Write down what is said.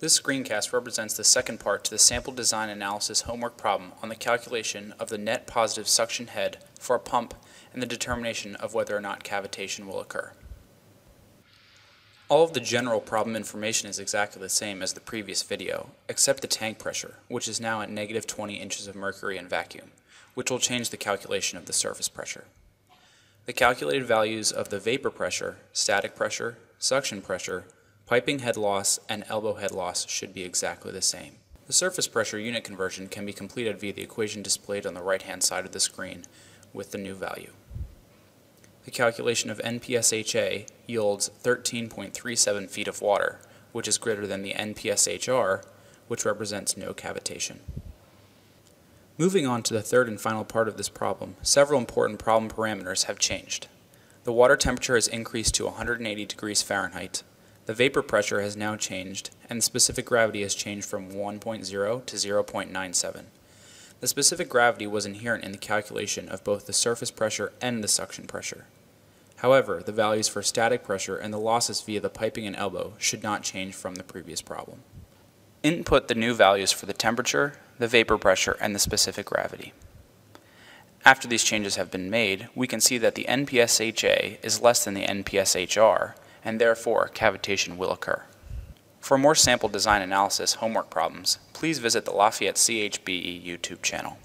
This screencast represents the second part to the sample design analysis homework problem on the calculation of the net positive suction head for a pump and the determination of whether or not cavitation will occur. All of the general problem information is exactly the same as the previous video, except the tank pressure, which is now at negative 20 inches of mercury in vacuum, which will change the calculation of the surface pressure. The calculated values of the vapor pressure, static pressure, suction pressure, piping head loss, and elbow head loss should be exactly the same. The surface pressure unit conversion can be completed via the equation displayed on the right-hand side of the screen with the new value. The calculation of NPSHA yields 13.37 feet of water, which is greater than the NPSHR, which represents no cavitation. Moving on to the third and final part of this problem, several important problem parameters have changed. The water temperature has increased to 180 degrees Fahrenheit, the vapor pressure has now changed, and the specific gravity has changed from 1.0 to 0.97. The specific gravity was inherent in the calculation of both the surface pressure and the suction pressure. However, the values for static pressure and the losses via the piping and elbow should not change from the previous problem. Input the new values for the temperature, the vapor pressure, and the specific gravity. After these changes have been made, we can see that the NPSHA is less than the NPSHR, and therefore cavitation will occur. For more sample design analysis homework problems, please visit the Lafayette CHBE YouTube channel.